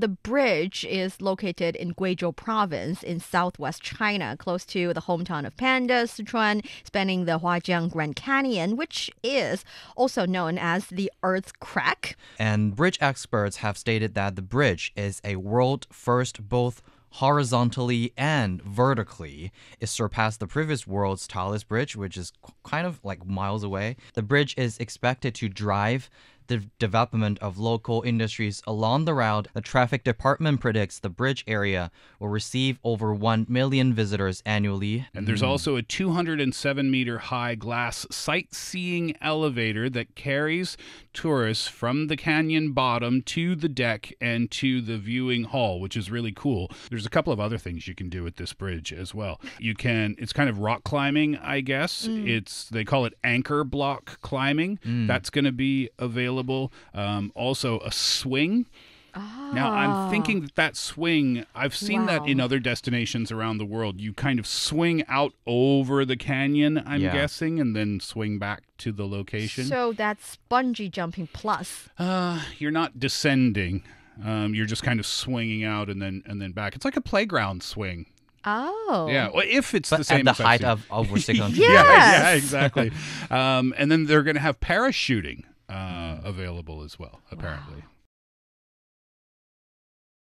The bridge is located in Guizhou province in southwest China, close to the hometown of pandas, Sichuan, spanning the Huajiang Grand Canyon, which is also known as the Earth's Crack. And bridge experts have stated that the bridge is a world first both horizontally and vertically. It surpassed the previous world's tallest bridge, which is kind of like miles away. The bridge is expected to drive the development of local industries along the route, the traffic department predicts the bridge area will receive over 1 million visitors annually. And there's mm. also a 207 meter high glass sightseeing elevator that carries tourists from the canyon bottom to the deck and to the viewing hall, which is really cool. There's a couple of other things you can do with this bridge as well. You can, it's kind of rock climbing, I guess. Mm. It's, they call it anchor block climbing. Mm. That's going to be available. Um, also, a swing. Now I'm thinking that that swing. I've seen that in other destinations around the world. You kind of swing out over the canyon. I'm Yeah. guessing, and then swing back to the location. So that's bungee jumping plus. uh, you're not descending. Um, you're just kind of swinging out and then and then back. It's like a playground swing. Oh. Yeah, well, if it's but the same at the height of over 600 yeah, yeah, exactly. um, and then they're going to have parachuting uh, available as well, apparently.